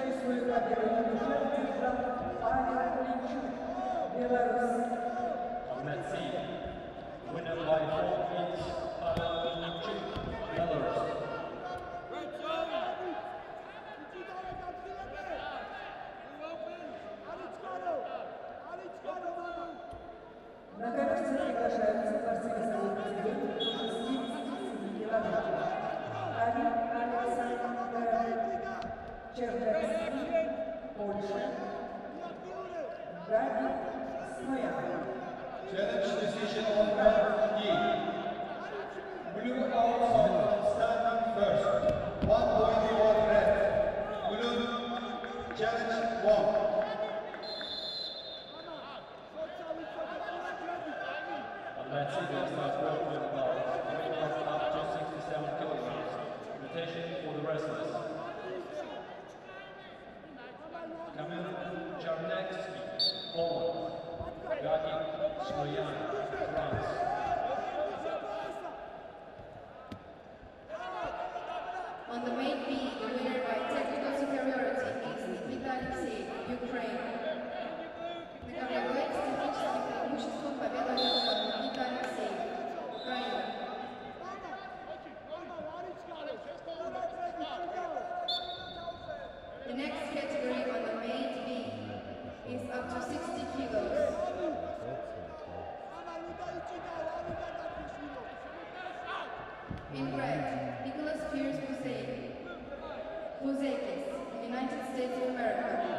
числится Белорусия, Аня Личук, Беларусь. Let's Winner by four points, Pavel Belarus. На конец приглашается Oh, yeah. Buzekis, United States of America.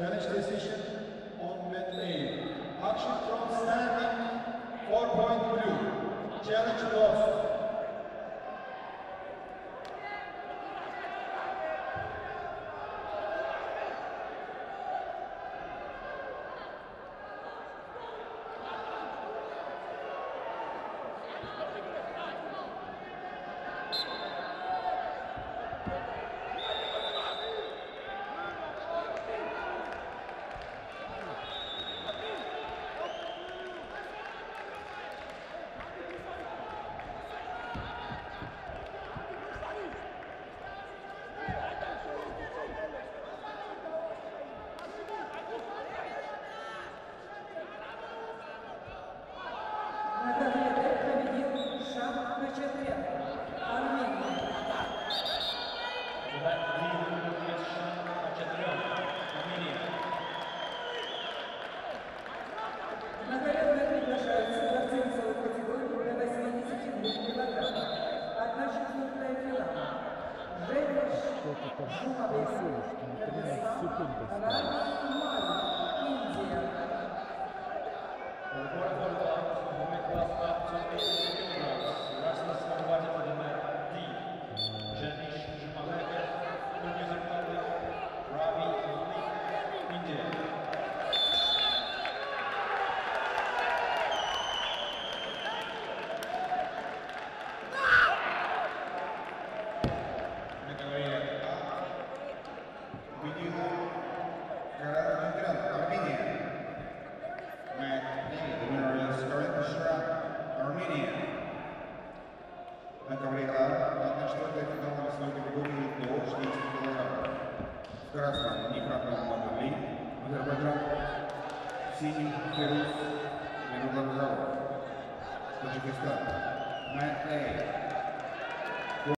challenge decision on mat lane. Action from standing, four point blue. Challenge lost.